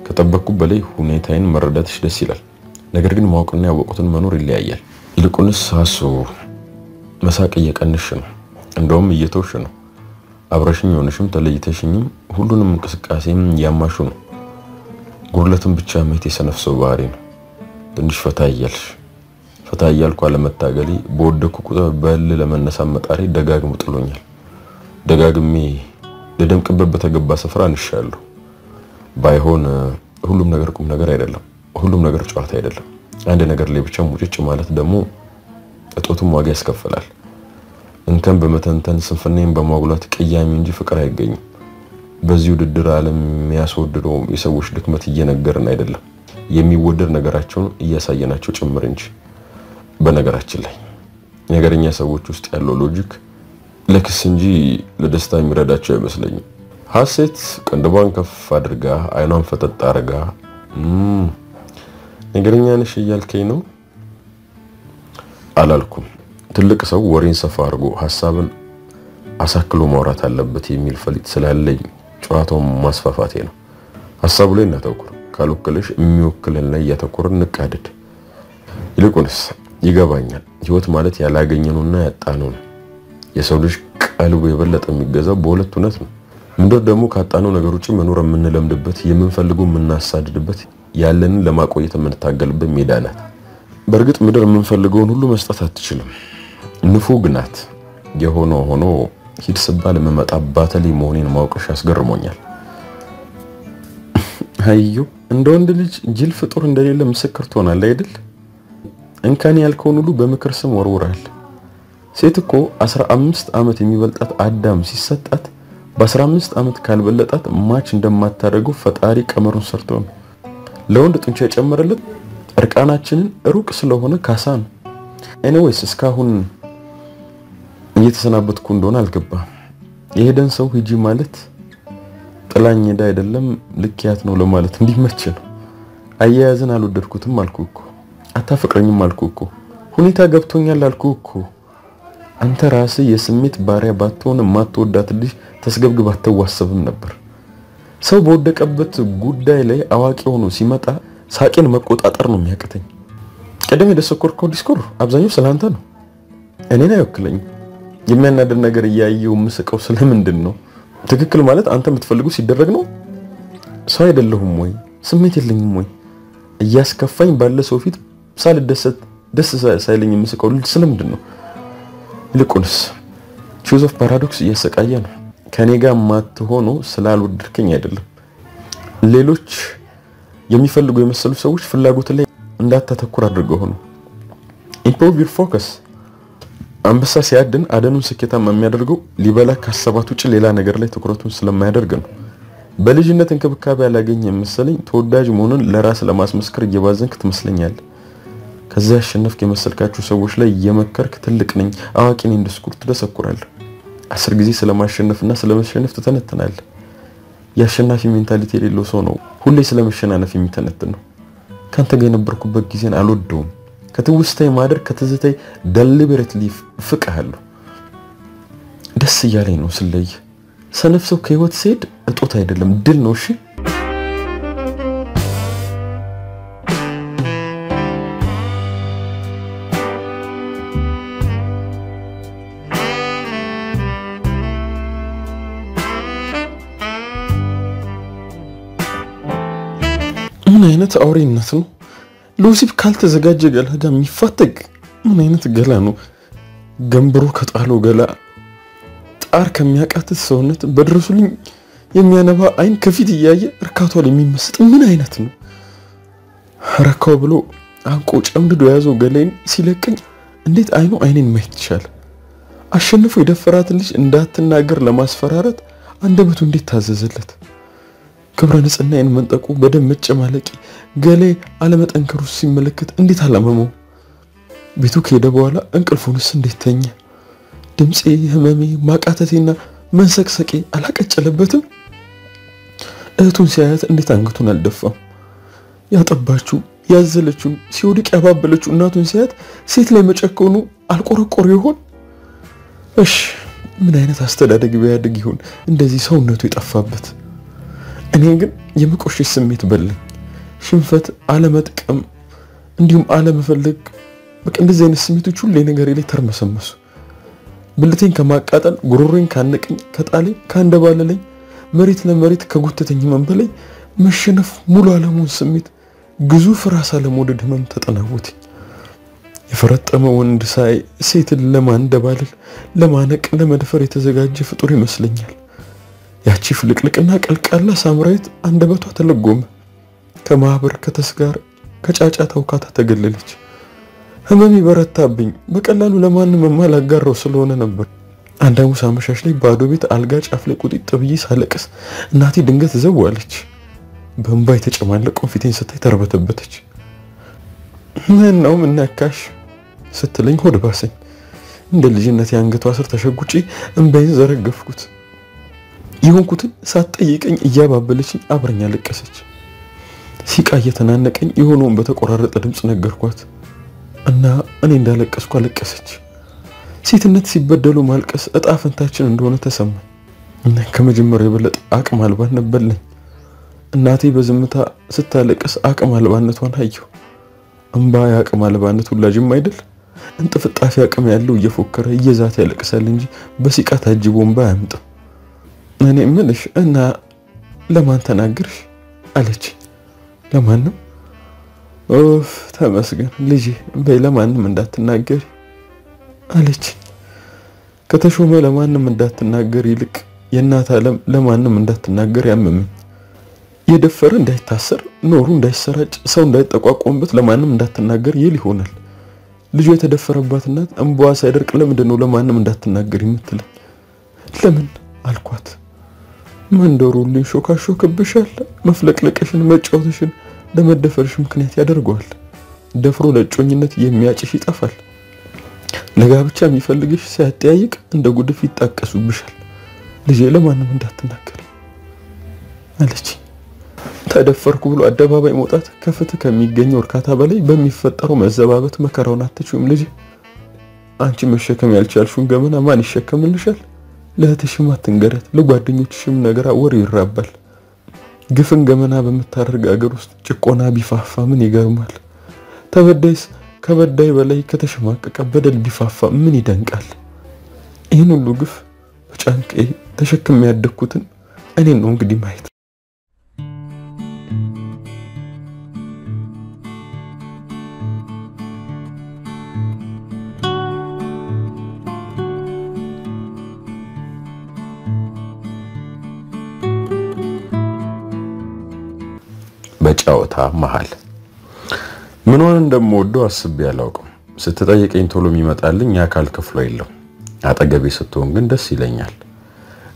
ከጠበቅኩ በላይ ሁኔታዬን መረዳትሽ ደስ ይላል። ነገር ግን ማወቅና ያወቁትን መኖር ይለያያል። ይልቁንስ ሳሱ መሳቅ እየቀንሽ ነው፣ እንደውም እየተውሽ ነው። አብረሽኝ የሆነሽም ተለይተሽኝም ሁሉንም እንቅስቃሴም እያማሹ ነው። ጉድለትን ብቻ ማየት የሰነፍ ሰው ባህሪ ነው። ትንሽ ፈታ እያልሽ ፈታ እያልኩ አለመታገሌ በወደኩ ቁጥር በል ለመነሳት መጣሬ ደጋግሞ ጥሎኛል። ደጋግሜ ልደምቅበት በተገባ ስፍራ እንሻለሁ። ባይሆን ሁሉም ነገር ቁም ነገር አይደለም፣ ሁሉም ነገር ጨዋታ አይደለም። አንድ ነገር ላይ ብቻ ሙጭጭ ማለት ደግሞ እጦቱም ዋጋ ያስከፍላል። እንከን በመተንተን ስንፍናን በማጉላት ቅያሜ እንጂ ፍቅር አይገኝም። በዚህ ውድድር ዓለም የሚያስወድደው የሰዎች ድክመት እየነገርን አይደለም፣ የሚወደድ ነገራቸውን እያሳየናቸው ጭምር እንጂ። በነገራችን ላይ ነገረኛ ሰዎች ውስጥ ያለው logic ለክስ እንጂ ለደስታ የሚረዳቸው አይመስለኝም። ሀሴት ቅንድቧን ከፍ አድርጋ አይኗን ፈጠጥ አድርጋ ነገረኛ ነሽ እያልከኝ ነው አላልኩም። ትልቅ ሰው ወሬን ሰፋ አድርጎ ሀሳብን አሳክሎ ማውራት አለበት የሚል ፈሊጥ ስላለኝ ጨዋታውን ማስፋፋቴ ነው። ሀሳቡ ላይ እናተኩር፣ ካልወከለሽ የሚወክለን ላይ እያተኮርን እንቃደድ። ይልቁንስ ይገባኛል፣ ህይወት ማለት ያላገኘነውና ያጣነው ነው። የሰው ልጅ ቀልቡ የበለጠ የሚገዛው በሁለት እውነት ነው። ምድር ደግሞ ካጣነው ነገር ውጭ መኖር የምንለምድበት፣ የምንፈልገው የምናሳድድበት፣ ያለንን ለማቆየት የምንታገልበት ሜዳ ናት። በእርግጥ ምድር የምንፈልገውን ሁሉ መስጠት አትችልም። ንፉግ ናት። የሆነ ሆኖ ሂድ ስባል የምመጣ ባተሌ መሆኔን ማውቀሽ ያስገርሞኛል። አዩ እንደ ወንድ ልጅ ጅል ፍጡር እንደሌለ ምስክር ትሆናለህ አይደል? እንከን ያልከውን ሁሉ በምክር ስም ወርውረሃል። ሴት እኮ 15 ዓመት የሚበልጣት አዳም ሲሰጣት በ15 ዓመት ካልበለጣት match እንደማታደርገው ፈጣሪ ቀመሩን ሰርቶ ነው። ለወንድ ጡንቻ የጨመረለት እርቃናችንን ሩቅ ስለሆነ ካሳ ነው። Anyways እስካሁን እየተሰናበትኩ እንደሆነ አልገባህም። የሄደን ሰው ሂጂ ማለት ጥላኝ ሄዳ አይደለም ልክያት ነው ለማለት እንዲመች ነው። አያያዝን አልወደድኩትም አልኩ እኮ። አታፈቅረኝም አልኩ እኮ። ሁኔታ ገብቶኛል አልኩ እኮ። አንተ ራስህ የስሜት ባሪያ ባትሆን የማትወዳት ልጅ ተስገብግብ አትዋሰብም ነበር። ሰው በወደቀበት ጉዳይ ላይ አዋቂ ሆኖ ሲመጣ ሳቄን መቆጣጠር ነው የሚያቅተኝ። ቀደም የደሰኮርከው ዲስኩር አብዛኛው ስለአንተ ነው፣ እኔን አይወክለኝም። የሚያናድድ ነገር እያየው የምስቀው ስለምንድን ነው? ትክክል ማለት አንተ የምትፈልገው ሲደረግ ነው። ሰው አይደለሁም ወይ? ስሜት የለኝም ወይ? እያስከፋኝ ባለ ሰው ፊት ሳልደሰት ደስ ሳይለኝ የምስቀው ስለምንድን ነው? ይልቁንስ choice of paradox እያሰቃየ ነው። ከኔ ጋር ማትሆነው ስላልወደድከኝ አይደለም። ሌሎች የሚፈልጉ የመሰሉ ሰዎች ፍላጎት ላይ እንዳታተኩር አድርገውህ ነው improve your focus። አንበሳ ሲያድን አደኑን ስኬታማ የሚያደርገው ሊበላ ካሰባት ውጭ ሌላ ነገር ላይ ትኩረቱን ስለማያደርግ ነው። በልጅነት እንክብካቤ ያላገኘ የመሰለኝ ተወዳጅ መሆኑን ለራስ ለማስመስከር እየባዘንክ ትመስለኛል። ከዚያ ያሸነፍክ የመሰልካችሁ ሰዎች ላይ እየመከርክ ትልቅ ነኝ አዋቂ ነኝ ዲስኩር ትደሰኩራለህ። አስር ጊዜ ስለማሸነፍና ስለመሸነፍ ትተነትናለህ። የአሸናፊ mentality የሌለው ሰው ነው ሁሌ ስለመሸናነፍ የሚተነትን ነው። ካንተ ጋር የነበርኩበት ጊዜን አልወደውም። ከትውስታይ ማደር ከትዝታይ ደሊበሬትሊ ፍቅሃለሁ። ደስ እያለኝ ነው ስለይ። ሰነፍ ሰው ከህይወት ሲሄድ እጦት አይደለም ድል ነው። እሺ ምን አይነት አውሬነት ነው? ለወሲብ ካልተዘጋጀ ገላ ጋር የሚፋተግ ምን አይነት ገላ ነው? ገንብሮ ከጣለው ገላ ጣር ከሚያቃትት ሰውነት በድረሱልኝ የሚያነባ አይን ከፊት እያየ እርካቷል የሚመስጥ ምን አይነት ነው? ረካው ብሎ አንቆ ጨምድዶ የያዘው ገላይን ሲለቀኝ እንዴት አይኑ አይኔን ማየት ይቻላል? አሸንፎ የደፈራትን ልጅ እንዳትናገር ለማስፈራረት አንደበቱ እንዴት ታዘዘለት? ክብረ ንጽህናዬን መንጠቁ በደም መጨማለቂ ገሌ አለመጠንከሩ ሲመለከት እንዴት አላመመው? ቤቱ ከሄደ በኋላ እንቅልፉንስ እንዴት ተኛ? ድምፄ፣ ህመሜ፣ ማቃተቴና መንሰቅሰቄ አላቀጨለበትም? እህቱን ሲያያት እንዴት አንገቱን አልደፋም? ያጠባችው ያዘለችውን ሲወድቅ ያባበለችው እናቱን ሲያያት ሴት ላይ መጨከኑ አልቆረቆሩ ይሆን? እሽ ምን አይነት አስተዳደግ ቢያድግ ይሆን እንደዚህ ሰውነቱ የጠፋበት? እኔ ግን የመቆሸሽ ስሜት በለኝ። ሽንፈት፣ አለመጥቀም እንዲሁም አለመፈለግ፣ በቃ እንደዚህ አይነት ስሜቶች ሁሌ ነገሬ ላይ ተርመሰመሱ። ብልቴን ከማቃጠል ጉሮሮኝ ካነቀኝ፣ ከጣለኝ፣ ካንደባለለኝ፣ መሬት ለመሬት ከጎተተኝ ህመም በላይ መሸነፍ ሙሉ አለመሆን ስሜት ግዙፍ ራስ አለመውደድ ህመም ተጠናወተኝ። የፈረጠመ ወንድ ሳይ ሴትን ለማንደባለል፣ ለማነቅ፣ ለመድፈር የተዘጋጀ ፍጡር ይመስለኛል። ያቺ ፍልቅልቅና ቀልቃላ ሳምራዊት አንደበቷ ተለጎመ። ከማህበር ከተስጋር ከጫጫታ ውካታ ተገለለች። ህመም በረታብኝ። በቀላሉ ለማንም የማላጋራው ስለሆነ ነበር። አንድ ሐሙስ አመሻሽ ላይ ባዶ ቤት አልጋ ጫፍ ላይ ቁጢጥ ብዬ ሳለቅስ እናቴ ድንገት ዘዋለች። በእንባ የተጨማለቀው ፊቴን ስታይ ተርበተበተች። ምን ነው ምን ነካሽ ስትለኝ ሆድ ባሰኝ። እንደ ልጅነት የአንገቷ ስር ተሸጉጬ እንባዬን ዘረገፍኩት። የሆንኩትን ሳትጠይቀኝ እያባበለችኝ አብረኛ አለቀሰች። ሲቃ እየተናነቀኝ የሆነውን በተቆራረጠ ድምፅ ነገርኳት እና እኔ እንዳለቀስኩ አለቀሰች። ሴትነት ሲበደሉ ማልቀስ እጣ ፈንታችን እንደሆነ ተሰማኝ። ከመጀመሪያው የበለጠ አቅም አልባነት በለኝ። እናቴ በዝምታ ስታለቅስ አቅም አልባነቷን አየሁ። እምባ የአቅም አልባነት ሁላጅም አይደል? እንጥፍጣፊ አቅም ያለው እየፎከረ እየዛተ ያለቅሳል እንጂ በሲቃ ታጅቦ እምባ አያምጥም። እኔ ምልሽ እና ለማን ተናገርሽ አለች። ለማንም ኡፍ ተመስገን ልጄ በይ ለማንም እንዳትናገሪ አለች። ከተሾመ ለማንም እንዳትናገር ይልቅ የእናት ዓለም ለማንም እንዳትናገር ያመመኝ የደፈረ እንዳይታሰር ኖሩ እንዳይሰራጭ ሰው እንዳይጠቋቋምበት ለማንም እንዳትናገር ይል ይሆናል። ልጁ የተደፈረባት እናት እንባዋ ሳይደርቅ ለምንድን ነው ለማንም እንዳትናገር የምትለኝ? ለምን አልኳት። መንደሩ ሁሉን ሾካሾክብሻል። መፍለቅለቅሽን መጫወትሽን ለመደፈርሽ ምክንያት ያደርገዋል። ደፍሮ ለእጮኝነት የሚያጭሽ ይጠፋል። ለጋብቻ የሚፈልግሽ ሲያጠያይቅ እንደ ጉድፍ ይጣቀሱብሻል። ልጄ ለማንም እንዳትናገር አለች። ተደፈርኩ ብሎ አደባባይ መውጣት ከፍትህ ከሚገኘው እርካታ በላይ በሚፈጠረው መዘባበት መከራውን አትችውም ልጄ። አንቺ መሸከም ያልቻልሽውን ገመና ማን ይሸከምልሻል? ለእህትሽም አትንገረት፣ ለጓደኞችሽም ነገር ወሬ ይራባል። ግፍን ገመና በምታደርግ አገር ውስጥ ጭቆና ቢፋፋ ምን ይገርማል? ተበዳይስ ከበዳይ በላይ ከተሸማቀቀ በደል ቢፋፋ ምን ይደንቃል? ይህን ሁሉ ግፍ በጫንቄ ተሸክሜ ያደግኩትን እኔን ነው እንግዲህ ማየት በጨዋታ መሃል ምኗን እንደምወደው አስቤ አላውቅም። ስትጠይቀኝ ቶሎ የሚመጣልኝ የአካል ክፍሏ የለም። አጠገቤ ስትሆን ግን ደስ ይለኛል።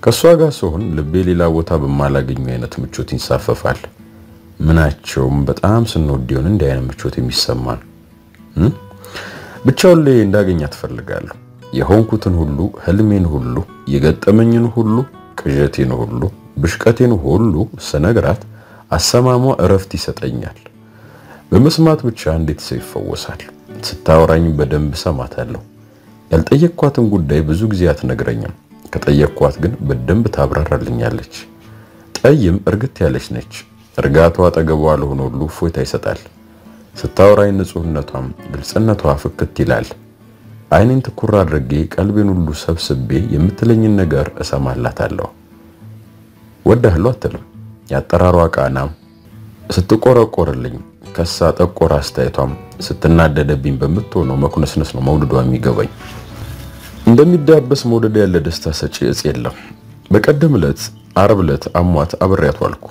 ከእሷ ጋር ስሆን ልቤ ሌላ ቦታ በማላገኘው አይነት ምቾት ይንሳፈፋል። ምናቸውም በጣም ስንወድ ይሆን እንዲህ አይነት ምቾት የሚሰማን ብቻውን ላይ እንዳገኛት እፈልጋለሁ። የሆንኩትን ሁሉ፣ ህልሜን ሁሉ፣ የገጠመኝን ሁሉ፣ ቅዠቴን ሁሉ፣ ብሽቀቴን ሁሉ ስነግራት አሰማሟ እረፍት ይሰጠኛል። በመስማት ብቻ እንዴት ሰው ይፈወሳል? ስታወራኝ በደንብ ሰማታለሁ። ያልጠየቅኳትን ጉዳይ ብዙ ጊዜ አትነግረኝም። ከጠየቅኳት ግን በደንብ ታብራራልኛለች። ጠይም እርግት ያለች ነች። እርጋቷ አጠገቧ ለሆነ ሁሉ እፎይታ ይሰጣል። ስታወራኝ ንጹህነቷም ግልጽነቷ ፍክት ይላል። አይኔን ትኩር አድርጌ ቀልቤን ሁሉ ሰብስቤ የምትለኝን ነገር እሰማላታለሁ። ወዳህሉ አትልም። ያጠራሯ ቃና ስትቆረቆርልኝ ከሳ ጠቆር አስተያየቷም ስትናደደብኝ በምትሆነው መኩነስነስ ነው መውደዷ የሚገባኝ። እንደሚዳበስ መውደድ ያለ ደስታ ሰጪ እጽ የለም። በቀደም ዕለት አርብ ዕለት አሟት አብሬያት ዋልኩ።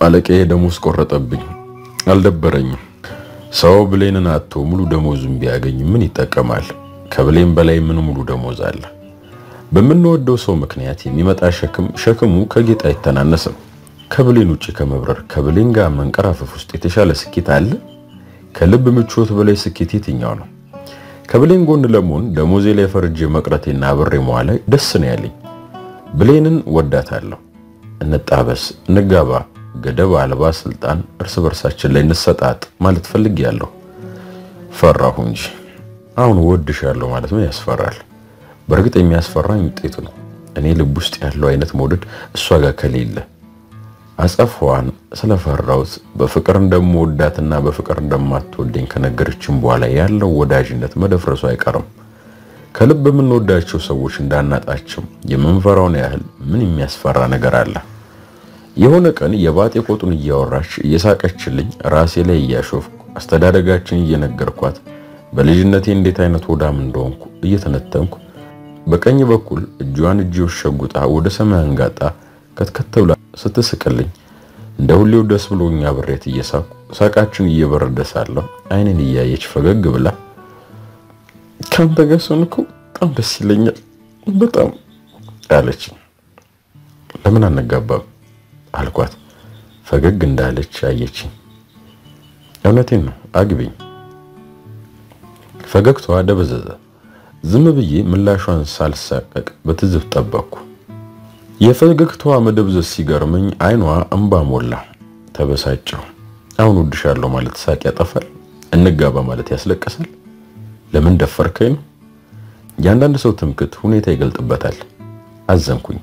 አለቃዬ ደሞዝ ቆረጠብኝ። አልደበረኝም። ሰው ብሌንን አጥቶ ሙሉ ደሞዙን ቢያገኝ ምን ይጠቀማል? ከብሌን በላይ ምን ሙሉ ደሞዝ አለ? በምንወደው ሰው ምክንያት የሚመጣ ሸክም ሸክሙ ከጌጥ አይተናነስም። ከብሌን ውጪ ከመብረር ከብሌን ጋር መንቀራፈፍ ውስጥ የተሻለ ስኬት አለ? ከልብ ምቾት በላይ ስኬት የትኛው ነው? ከብሌን ጎን ለመሆን ደሞዜ ላይ ፈርጄ መቅረቴና አብሬ ላይ ደስ ነው ያለኝ። ብሌንን ወዳታለሁ። እንጣበስ፣ እንጋባ፣ ገደብ አልባ ስልጣን እርስ በርሳችን ላይ እንሰጣጥ ማለት ፈልጌያለሁ። ፈራሁ እንጂ አሁን ወድሻለሁ ማለት ምን ያስፈራል? በእርግጥ የሚያስፈራኝ ውጤቱ ነው። እኔ ልብ ውስጥ ያለው አይነት መውደድ እሷ ጋር ከሌለ አጸፋዋን ስለፈራሁት በፍቅር እንደምወዳትና በፍቅር እንደማትወደኝ ከነገረችን በኋላ ያለው ወዳጅነት መደፍረሱ አይቀርም። ከልብ የምንወዳቸው ሰዎች እንዳናጣቸው የምንፈራውን ያህል ምን የሚያስፈራ ነገር አለ? የሆነ ቀን የባጤ ቆጡን እያወራች እየሳቀችልኝ ራሴ ላይ እያሾፍኩ አስተዳደጋችን እየነገርኳት በልጅነቴ እንዴት አይነት ወዳም እንደሆንኩ እየተነተንኩ በቀኝ በኩል እጇን እጅ ሸጉጣ ወደ ሰማይ አንጋጣ ከትከት ብላ ስትስቅልኝ እንደ ሁሌው ደስ ብሎኛ ብሬት እየሳኩ ሳቃችን እየበረደ ሳለሁ አይኔን እያየች ፈገግ ብላ ከአንተ ጋር ስሆን እኮ በጣም ደስ ይለኛል በጣም አለች። ለምን አነጋባም አልኳት። ፈገግ እንዳለች አየችኝ። እውነቴን ነው አግቢኝ። ፈገግታዋ ደበዘዘ። ዝም ብዬ ምላሿን ሳልሳቀቅ በትዝብት ጠበቅኩ። የፈገግታዋ መደብዘዝ ሲገርመኝ አይኗ እንባ ሞላ። ተበሳጨሁ። አሁን ወድሻለሁ ማለት ሳቅ ያጠፋል? እንጋባ ማለት ያስለቅሳል? ለምን ደፈርከኝ ነው? የአንዳንድ ሰው ትምክት ሁኔታ ይገልጥበታል። አዘንኩኝ።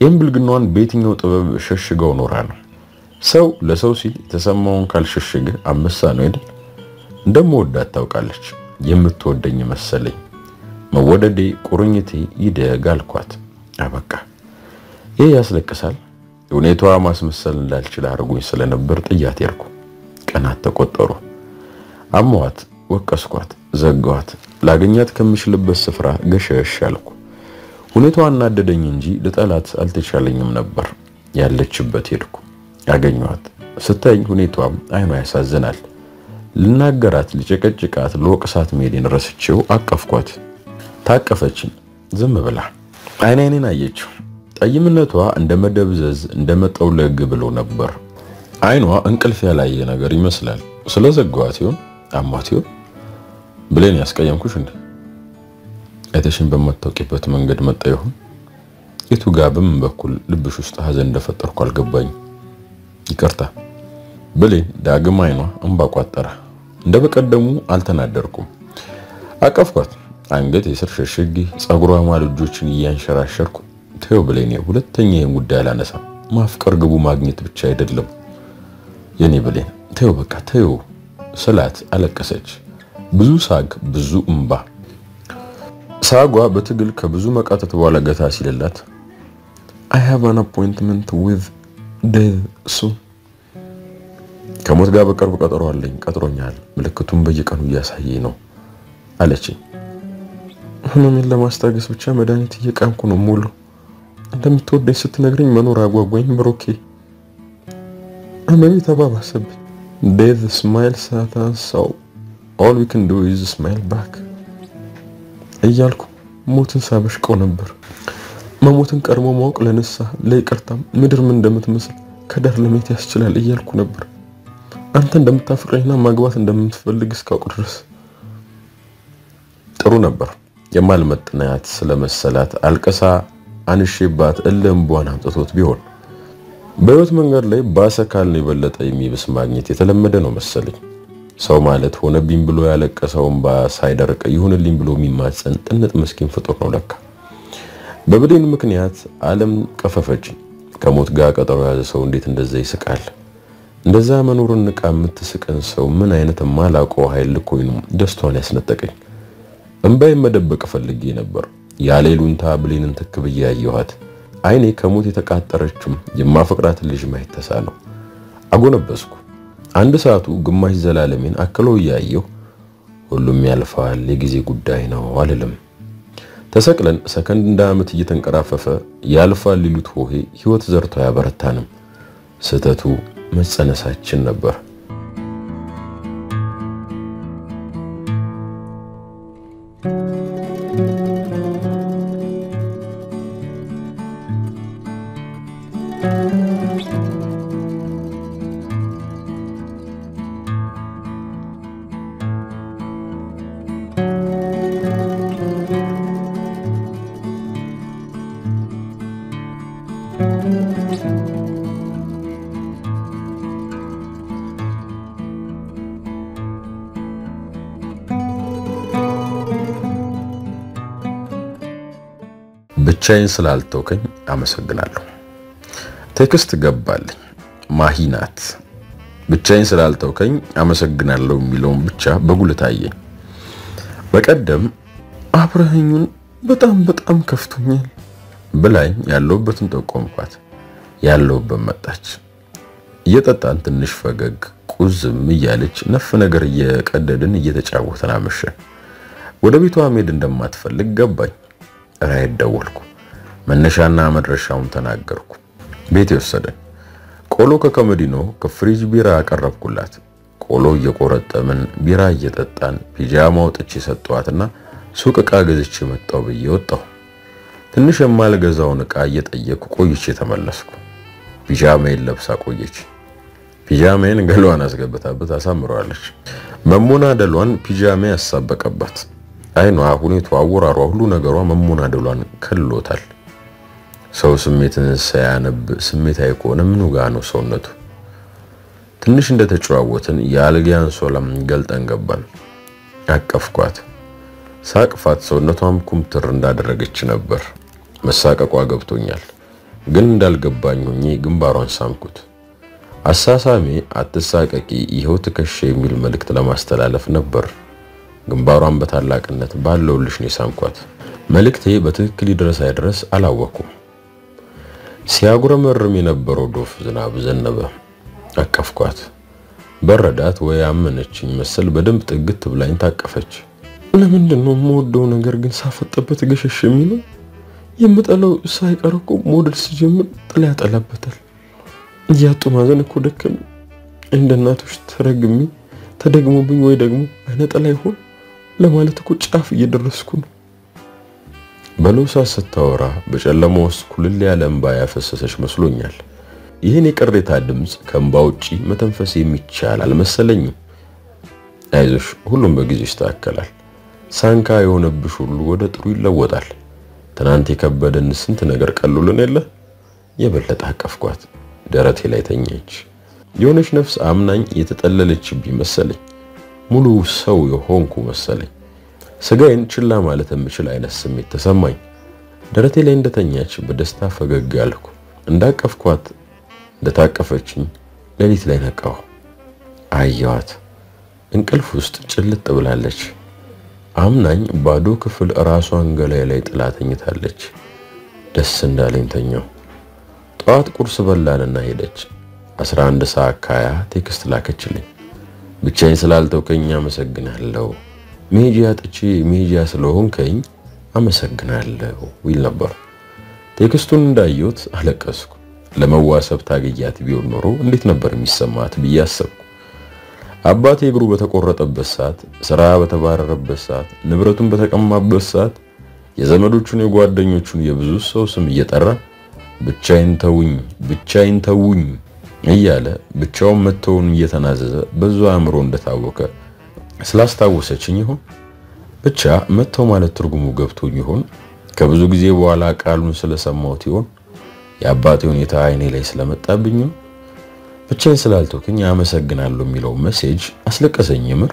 ይህም ብልግናዋን በየትኛው ጥበብ ሸሽገው ኖራ ነው? ሰው ለሰው ሲል የተሰማውን ካልሸሸገ አንበሳ ነው አይደል? እንደምወዳት ታውቃለች። የምትወደኝ መሰለኝ። መወደዴ ቁርኝቴ ይደግ አልኳት። አበቃ። ይህ ያስለቅሳል። ሁኔታዋ ማስመሰል እንዳልችል አድርጎኝ ስለነበር ጥያት ሄድኩ። ቀናት ተቆጠሩ። አሟት፣ ወቀስኳት፣ ዘጋዋት። ላገኛት ከምችልበት ስፍራ ገሸሽ አልኩ። ሁኔታዋ አናደደኝ እንጂ ልጠላት አልተቻለኝም ነበር። ያለችበት ሄድኩ፣ ያገኘኋት። ስታይኝ ሁኔታዋም አይኗ ያሳዝናል። ልናገራት፣ ልጨቀጭቃት፣ ለወቅሳት መሄዴን ረስቼው አቀፍኳት። ታቀፈችኝ ዝም ብላ አይን አይኔን አየችው። ጠይምነቷ እንደ መደብዘዝ እንደ መጠውለግ ብሎ ነበር። አይኗ እንቅልፍ ያላየ ነገር ይመስላል። ስለዘጋዋት ይሆን አሟት ይሆን ብሌን ያስቀየምኩሽ እንዴ? አይተሽን በማታውቂበት መንገድ መጣ ይሆን? የቱ ጋር በምን በኩል ልብሽ ውስጥ ሐዘን እንደፈጠርኩ አልገባኝ። ይቅርታ ብሌን ዳግም አይኗ እንባ ቋጠረ። እንደ በቀደሙ አልተናደርኩም። አቀፍኳት። አንገት የስር ሸሽጌ ጸጉሯ ማል እጆችን እያንሸራሸርኩ ተይው ብሌን፣ ሁለተኛ ይህን ጉዳይ አላነሳም። ማፍቀር ግቡ ማግኘት ብቻ አይደለም የኔ ብሌን፣ ተይው በቃ ተይው ስላት አለቀሰች። ብዙ ሳግ፣ ብዙ እምባ። ሳጓ በትግል ከብዙ መቃተት በኋላ ገታ ሲልላት I have an appointment with death soon ከሞት ጋር በቅርብ ቀጠሮ አለኝ፣ ቀጥሮኛል። ምልክቱን በየቀኑ እያሳየኝ ነው አለችኝ። ህመሜን ለማስታገስ ብቻ መድኃኒት እየቃምኩ ነው ሙሉ እንደምትወደኝ ስትነግረኝ መኖር አጓጓኝ። ብሮኬ ህመሜ ተባባሰብኝ። Death smiles at us so all we can do is smile back እያልኩ ሞትን ሳበሽቀው ነበር። መሞትን ቀድሞ ማወቅ ለንስሐ ለይቅርታም ምድር ምን እንደምትመስል ከዳር ለማየት ያስችላል እያልኩ ነበር። አንተ እንደምታፈቅረኝና ማግባት እንደምትፈልግ እስካውቅ ድረስ ጥሩ ነበር። የማልመጥናት ስለመሰላት አልቀሳ አንሼባት እልምቧን አምጥቶት ቢሆን በህይወት መንገድ ላይ ባሰ ካልን የበለጠ የሚብስ ማግኘት የተለመደ ነው መሰለኝ። ሰው ማለት ሆነብኝ ብሎ ያለቀሰውን ሳይደርቅ ይሁንልኝ ብሎ የሚማጸን ጥንጥ ምስኪን ፍጡር ነው ለካ። በብሌን ምክንያት ዓለም ቀፈፈችኝ። ከሞት ጋር ቀጠሮ የያዘ ሰው እንዴት እንደዛ ይስቃል? እንደዛ መኖርን ንቃ የምትስቅን ሰው ምን አይነት ማላውቀው ኃይል ልኮኝ ነው ደስታዋን ያስነጠቀኝ። እንባዬን መደበቅ ፈልጌ ነበር። ያለ ይሉኝታ ብሌንን ትክ ብዬ ያየኋት አይኔ ከሞት የተቃጠረችም የማፈቅራትን ልጅ ማየት ተሳነው። አጎነበስኩ። አንድ ሰዓቱ ግማሽ ዘላለሜን አክሎ እያየሁ ሁሉም ያልፋል የጊዜ ጉዳይ ነው አልልም። ተሰቅለን ሰከንድ እንደ ዓመት እየተንቀራፈፈ ያልፋል ሊሉት ሆሄ ህይወት ዘርቶ አያበረታንም። ስህተቱ መጸነሳችን ነበር። ብቻዬን ስላልተውከኝ አመሰግናለሁ። text ገባልኝ። ማሂ ናት። ብቻዬን ስላልተውከኝ አመሰግናለሁ የሚለውን ብቻ በጉልህ ታየኝ። በቀደም አብረኸኙን በጣም በጣም ከፍቶኛል ብላኝ ያለሁበትን ጠቆምኳት። ያለሁበት መጣች። እየጠጣን ትንሽ ፈገግ ቁዝም እያለች ነፍ ነገር እየቀደድን እየተጫወተን አመሸን። ወደ ቤቷ መሄድ እንደማትፈልግ ገባኝ። Ride ደወልኩ። መነሻና መድረሻውን ተናገርኩ። ቤት የወሰደን ቆሎ ከኮመዲኖ ከፍሪጅ ቢራ አቀረብኩላት። ቆሎ እየቆረጠምን ቢራ እየጠጣን ፒጃማ አውጥቼ ሰጠዋትና ሱቅ ዕቃ ገዝቼ መጣሁ ብዬ ወጣሁ። ትንሽ የማልገዛውን ዕቃ እየጠየቅኩ ቆይቼ ተመለስኩ። ፒጃማዬን ለብሳ ቆየች። ፒጃማዬን ገላዋን አስገብታበት አሳምረዋለች። መሞናደሏን ፒጃማ ያሳበቀባት አይኗ፣ ሁኔታዋ፣ አወራሯ፣ ሁሉ ነገሯ መሞናደሏን ከልሎታል። ሰው ስሜትን ሳያነብ ስሜታዊ ከሆነ ምኑ ጋ ነው ሰውነቱ? ትንሽ እንደተጨዋወትን የአልጋ አንሶላም ገልጠን ገባን። አቀፍኳት። ሳቅፋት ሰውነቷም ኩምትር እንዳደረገች ነበር። መሳቀቋ ገብቶኛል፣ ግን እንዳልገባኝ ሆኜ ግንባሯን ሳምኩት። አሳሳሜ አትሳቀቂ፣ ይኸው ትከሻ የሚል መልእክት ለማስተላለፍ ነበር። ግንባሯን በታላቅነት ባለውልሽ ነው የሳምኳት። መልእክቴ በትክክል ይድረስ አይድረስ አላወኩም። ሲያጉረመርም የነበረው ዶፍ ዝናብ ዘነበ። አቀፍኳት። በረዳት ወይ አመነችኝ መሰል በደንብ ጥግት ብላኝ ታቀፈች። ለምንድን ነው የምወደው ነገር ግን ሳፈጠበት ገሸሽ የሚለው? የምጠላው ሳይቀር እኮ ሞዴል ሲጀምር ጥላ ያጠላበታል። እያጡ ማዘን እኮ ደከም እንደ እናቶች ተረግሚ ተደግሞብኝ ወይ ደግሞ አይነ ይሆን ለማለት እኮ ጫፍ እየደረስኩ ነው። በለውሳት ስታወራ በጨለማ ውስጥ ኩልል ያለ እንባ ያፈሰሰች መስሎኛል። ይህን የቅሬታ ድምፅ ከእንባ ውጪ መተንፈስ የሚቻል አልመሰለኝም። አይዞሽ፣ ሁሉም በጊዜ ይስተካከላል። ሳንካ የሆነብሽ ሁሉ ወደ ጥሩ ይለወጣል። ትናንት የከበደን ስንት ነገር ቀሉልን የለ። የበለጠ አቀፍኳት፣ ደረቴ ላይ ተኛች። የሆነች ነፍስ አምናኝ የተጠለለችብኝ መሰለኝ። ሙሉ ሰው የሆንኩ መሰለኝ። ስጋዬን ችላ ማለት የምችል አይነት ስሜት ተሰማኝ። ደረቴ ላይ እንደተኛች በደስታ ፈገግ አልኩ። እንዳቀፍኳት እንደታቀፈችኝ ሌሊት ላይ ነቃሁ። አየዋት። እንቅልፍ ውስጥ ጭልጥ ብላለች። አምናኝ ባዶ ክፍል ራሷን ገላዬ ላይ ጥላ ተኝታለች። ደስ እንዳለኝ ተኛው። ጠዋት ቁርስ በላንና ሄደች። 11 ሰዓት ከሀያ text ላከችልኝ። ብቻዬን ስላልተውከኝ አመሰግናለሁ፣ መሄጃ አጥቼ መሄጃ ስለሆንከኝ አመሰግናለሁ ይል ነበር። text ኡን እንዳየሁት አለቀስኩ። ለመዋሰብ ታገያት ቢሆን ኖሮ እንዴት ነበር የሚሰማት ብዬ አሰብኩ። አባቴ እግሩ በተቆረጠበት ሰዓት፣ ስራ በተባረረበት ሰዓት፣ ንብረቱን በተቀማበት ሰዓት የዘመዶቹን የጓደኞቹን የብዙ ሰው ስም እየጠራ ብቻዬን ተውኝ ብቻዬን ተውኝ እያለ ብቻውን መተውን እየተናዘዘ በዙ አእምሮ እንደታወቀ ስላስታወሰችኝ ይሆን ብቻ መተው ማለት ትርጉሙ ገብቶኝ ይሆን ከብዙ ጊዜ በኋላ ቃሉን ስለሰማሁት ይሆን የአባቴ ሁኔታ አይኔ ላይ ስለመጣብኝ ብቻዬን ስላልተውከኝ አመሰግናለሁ የሚለው message አስለቀሰኝ። የምር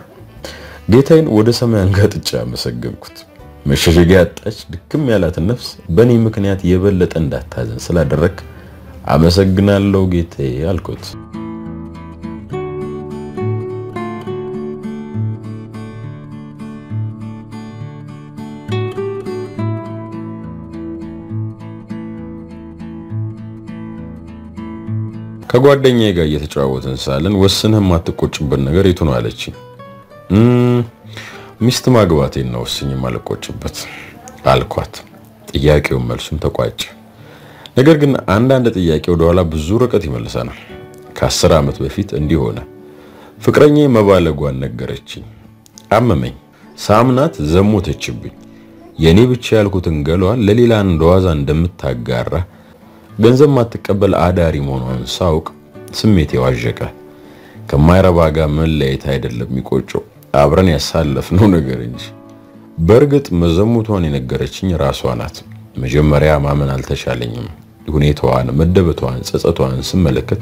ጌታዬን ወደ ሰማይ አንጋጥጬ አመሰገንኩት። መሸሸጊያ ያጣች ድክም ያላትን ነፍስ በእኔ ምክንያት የበለጠ እንዳታዘን ስላደረግከኝ አመሰግናለሁ ጌታዬ አልኩት። ከጓደኛዬ ጋር እየተጨዋወትን ሳለን ወስነህ የማትቆጭበት ነገር የቱ ነው አለችኝ። ሚስት ማግባቴን ነው ወስኜ የማልቆጭበት አልኳት። ጥያቄውን መልሱም ተቋጨ። ነገር ግን አንዳንድ ጥያቄ ወደኋላ ብዙ ርቀት ይመልሰናል። ከአስር ዓመት በፊት እንዲህ ሆነ። ፍቅረኛዬ መባለጓን ነገረችኝ። አመመኝ። ሳምናት ዘሞተችብኝ። የእኔ ብቻ ያልኩትን ገሏን ለሌላ እንደዋዛ እንደምታጋራ ገንዘብ ማትቀበል አዳሪ መሆኗን ሳውቅ ስሜት የዋዠቀ። ከማይረባ ጋር መለያየት አይደለም የሚቆጨው አብረን ያሳለፍነው ነገር እንጂ። በእርግጥ መዘሙቷን የነገረችኝ ራሷ ናት። መጀመሪያ ማመን አልተቻለኝም። ሁኔታዋን፣ መደበቷን፣ ጸጸቷን ስመለከት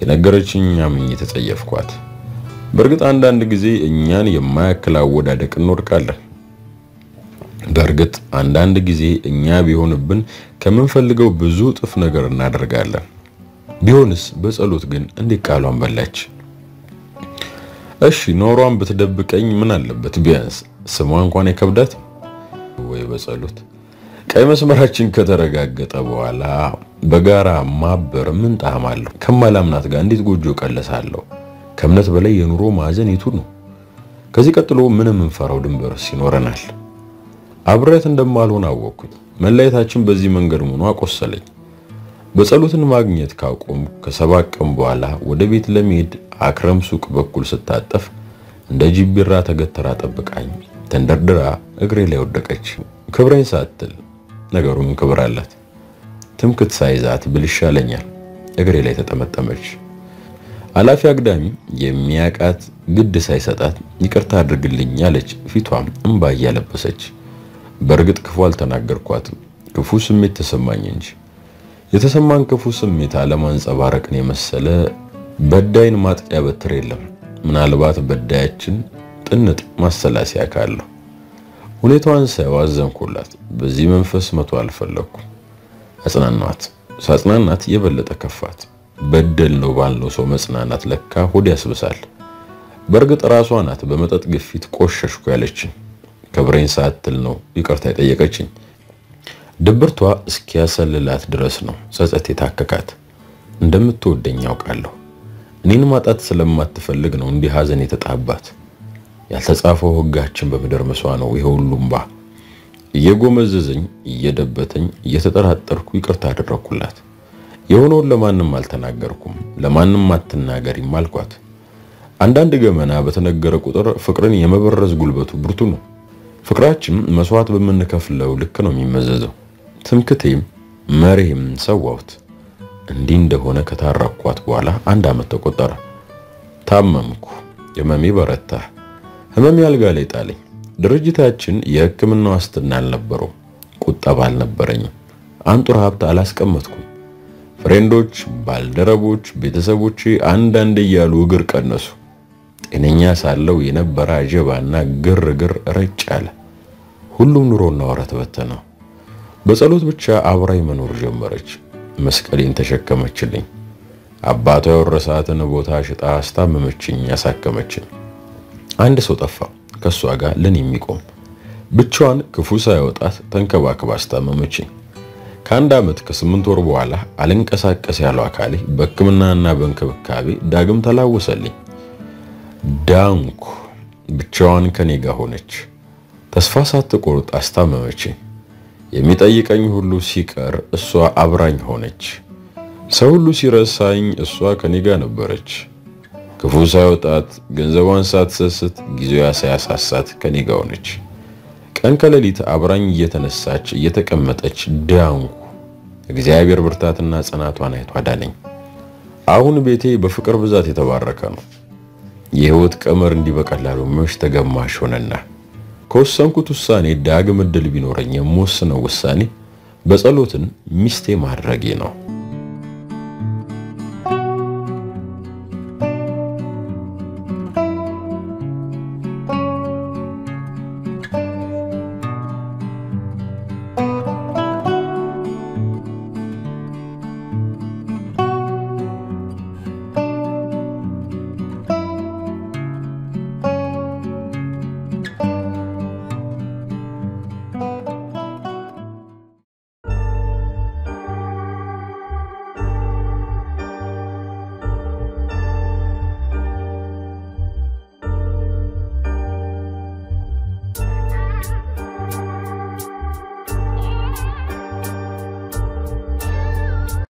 የነገረችኝ አምኜ ተጸየፍኳት። በእርግጥ አንዳንድ ጊዜ እኛን የማያክል አወዳደቅ እንወድቃለን። በእርግጥ አንዳንድ ጊዜ እኛ ቢሆንብን ከምንፈልገው ብዙ እጥፍ ነገር እናደርጋለን። ቢሆንስ በጸሎት ግን እንዴት ቃሏን በላች? እሺ ኖሯን ብትደብቀኝ ምን አለበት? ቢያንስ ስሟ እንኳን የከብዳት ወይ በጸሎት ቀይ መስመራችን ከተረጋገጠ በኋላ በጋራ ማበር ምን ጣዕም አለው? ከማላምናት ጋር እንዴት ጎጆ ቀለሳለሁ? ከእምነት በላይ የኑሮ ማዕዘን የቱ ነው? ከዚህ ቀጥሎ ምን የምንፈራው ድንበርስ ይኖረናል? አብሬያት እንደማልሆን አወቅኩኝ። መለየታችን በዚህ መንገድ መሆኑ አቆሰለኝ። በጸሎትን ማግኘት ካቆም ከሰባት ቀን በኋላ ወደ ቤት ለመሄድ አክረም ሱቅ በኩል ስታጠፍ እንደ ጅቢራ ተገተራ ጠብቃኝ ተንደርድራ እግሬ ላይ ወደቀች። ክብሬን ሳትል ነገሩን ክብር አላት። ትምክት ሳይዛት ብል ይሻለኛል። እግሬ ላይ ተጠመጠመች። አላፊ አግዳሚ የሚያቃት ግድ ሳይሰጣት ይቅርታ አድርግልኝ አለች። ፊቷም እንባ እያለበሰች በእርግጥ ክፉ አልተናገርኳትም። ክፉ ስሜት ተሰማኝ እንጂ የተሰማን ክፉ ስሜት አለማንጸባረቅን የመሰለ በዳይን ማጥቂያ በትር የለም። ምናልባት በዳያችን ጥንጥ ማሰላሲያ ካለው ሁኔታዋን ሳየው አዘንኩላት። በዚህ መንፈስ መቶ አልፈለኩም። አጽናናት። ሳጽናናት የበለጠ ከፋት። በደል ነው ባልነው ሰው መጽናናት ለካ ሆድ ያስብሳል። በእርግጥ ራሷ ናት በመጠጥ ግፊት ቆሸሽኩ ያለችኝ። ክብሬን ሳትል ነው ይቅርታ የጠየቀችኝ። ድብርቷ እስኪያሰልላት ድረስ ነው ጸጸት የታከካት። እንደምትወደኝ ያውቃለሁ። እኔን ማጣት ስለማትፈልግ ነው እንዲህ ሐዘን የተጣባት። ያልተጻፈው ሕጋችን በምድር መስዋ ነው ይሄ ሁሉ እምባ። እየጎመዘዘኝ እየደበተኝ እየተጠራጠርኩ ይቅርታ አደረኩላት። የሆነውን ለማንም አልተናገርኩም። ለማንም አትናገሪም አልኳት። አንዳንድ ገመና በተነገረ ቁጥር ፍቅርን የመበረዝ ጉልበቱ ብርቱ ነው። ፍቅራችን መስዋዕት በምንከፍለው ልክ ነው የሚመዘዘው። ትምክቴም መሬም ሰዋሁት። እንዲህ እንደሆነ ከታረኳት በኋላ አንድ ዓመት ተቆጠረ። ታመምኩ። ህመሜ በረታ። ህመሜ አልጋ ላይ ጣለኝ። ድርጅታችን የሕክምና ዋስትና አልነበረው። ቁጠባ አልነበረኝም። አንጡር ሀብት አላስቀመጥኩም። ፍሬንዶች፣ ባልደረቦች፣ ቤተሰቦቼ አንዳንድ እያሉ እግር ቀነሱ። ጤነኛ ሳለው የነበረ አጀባና ግርግር ረጭ አለ። ሁሉም ኑሮና ወረት በተነው። በጸሎት ብቻ አብራይ መኖር ጀመረች። መስቀሌን ተሸከመችልኝ። አባቷ የወረሳትን ቦታ ሽጣ አስታመመችኝ፣ ያሳከመችኝ። አንድ ሰው ጠፋ ከሷ ጋር ለን የሚቆም ብቻዋን ክፉ ሳይወጣት ተንከባክባ አስታመመችኝ። ከአንድ ዓመት ከስምንት ወር በኋላ አልንቀሳቀስ ያለው አካሌ በሕክምናና በእንክብካቤ ዳግም ተላወሰልኝ። ዳንኩ። ብቻዋን ከኔ ጋር ሆነች። ተስፋ ሳትቆርጥ አስታመመችኝ። የሚጠይቀኝ ሁሉ ሲቀር እሷ አብራኝ ሆነች። ሰው ሁሉ ሲረሳኝ እሷ ከኔ ጋር ነበረች። ክፉ ሳይወጣት ገንዘቧን ሳትሰስት ጊዜዋ ሳያሳሳት ከኔ ጋር ሆነች። ቀን ከሌሊት አብራኝ እየተነሳች እየተቀመጠች ዳንኩ። እግዚአብሔር ብርታትና ጽናቷን አይቶ አዳነኝ። አሁን ቤቴ በፍቅር ብዛት የተባረከ ነው። የህይወት ቀመር እንዲህ በቀላሉ መች ተገማሽ ሆነና ከወሰንኩት ውሳኔ ዳግም እድል ቢኖረኝ የምወስነው ውሳኔ በጸሎትን ሚስቴ ማድረጌ ነው።